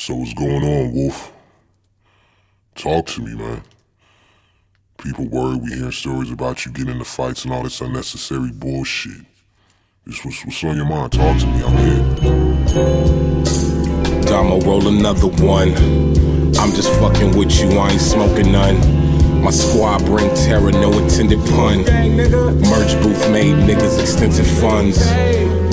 So what's going on, Wolf? Talk to me, man. People worry we hear stories about you getting into fights and all this unnecessary bullshit. This was what's on your mind. Talk to me. I'm here. Domo roll another one. I'm just fucking with you. I ain't smoking none. My squad bring terror, no intended pun. Merch booth made niggas extensive funds.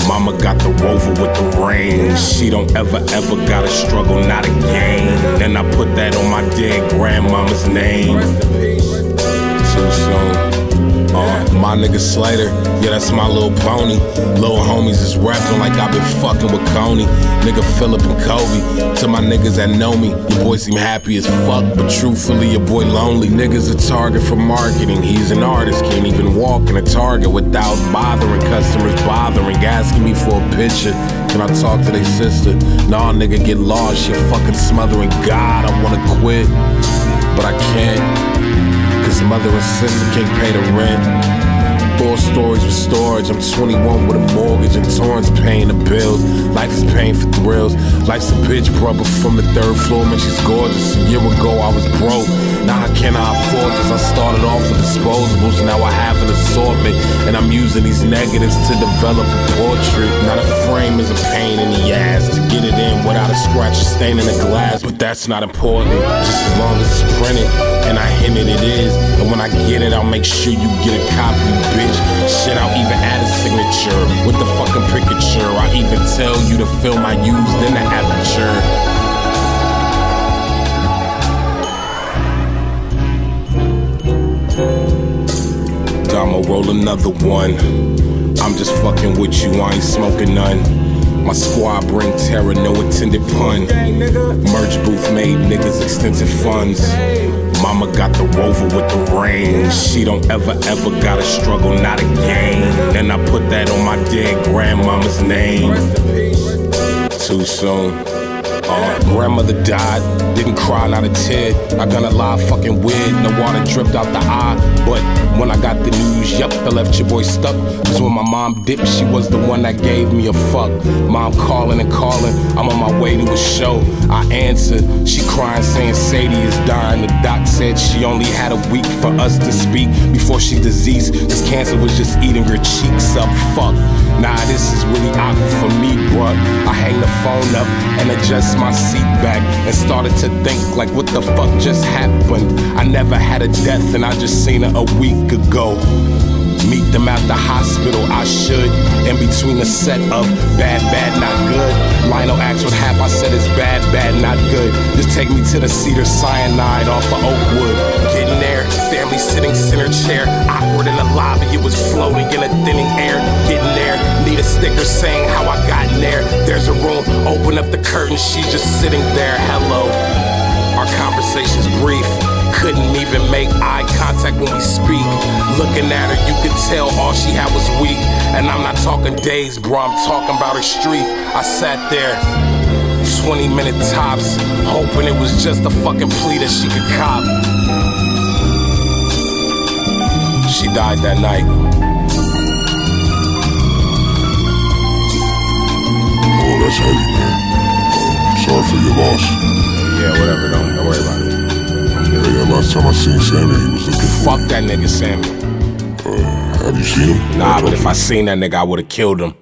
Mama got the rover with the range. She don't ever, ever gotta struggle, not again. And I put that on my dead grandmama's name. Too soon. My nigga Slater, yeah, that's my little pony. Little homies is rapping like i been fucking with Coney. Nigga Philip and Kobe. To my niggas that know me, your boy seem happy as fuck, but truthfully, your boy lonely. Niggas a target for marketing. He's an artist, can't even walk in a target without bothering customers, bothering, asking me for a picture. Can I talk to their sister? Nah, nigga, get lost. Shit fucking smothering. God, I wanna quit, but I can't. Cause mother and sister can't pay the rent. Storage. I'm 21 with a mortgage and Torrance paying the bills. Life is paying for thrills. Life's a bitch, brother, from the third floor. Man, she's gorgeous. A year ago, I was broke. Now I cannot afford this. I started off with disposables. Now I have an assortment. And I'm using these negatives to develop a portrait. Not a frame is a pain in the ass to get it in without a scratch or stain in the glass. But that's not important. Just as long as it's printed and I hint it it is. When I get it, I'll make sure you get a copy, bitch. Shit, I'll even add a signature with the fucking picture. I even tell you the film I used in the aperture. Domo roll another one. I'm just fucking with you, I ain't smoking none. My squad bring terror, no intended pun. Merch booth made niggas extensive funds. Mama got the rover with the range. She don't ever, ever gotta struggle, not again. Then I put that on my dead grandmama's name. Too soon. Uh, grandmother died, didn't cry, not a tear. I got a lie, fucking weird. No water dripped out the eye. But when I got the news, yup, I left your boy stuck. Cause when my mom dipped, she was the one that gave me a fuck. Mom calling and calling, I'm on my way to a show. I answered, she crying, saying Sadie is dying. The doc said she only had a week for us to speak before she deceased. This cancer was just eating her cheeks up. Fuck. Nah, this is really awkward for me, bruh. I hang the phone up and adjust my seat back and started to think, like, what the fuck just happened? I never had a death and I just seen her a week ago. Meet them at the hospital, I should. In between a set of bad, bad, not good. Lionel asked what happened, I said it's bad, bad, not good. Just take me to the Cedars-Sinai off of Oakwood. Getting there, family sitting center chair. Awkward in the lobby, it was floating in a thinning air. Getting there, need a sticker saying how I got in there. There's a room, open up the curtain, she's just sitting there. Hello. Our conversation's brief couldn't even make eye contact when we speak. Looking at her, you could tell all she had was weak. And I'm not talking days, bro, I'm talking about her street. I sat there, 20 minute tops, hoping it was just a fucking plea that she could cop. She died that night. Oh, that's heavy, man. sorry for your loss. Yeah, whatever, don't, last time I seen Sammy, he was looking Fuck that nigga Sammy. Uh, have you seen him? Nah, but if I seen that nigga, I would've killed him.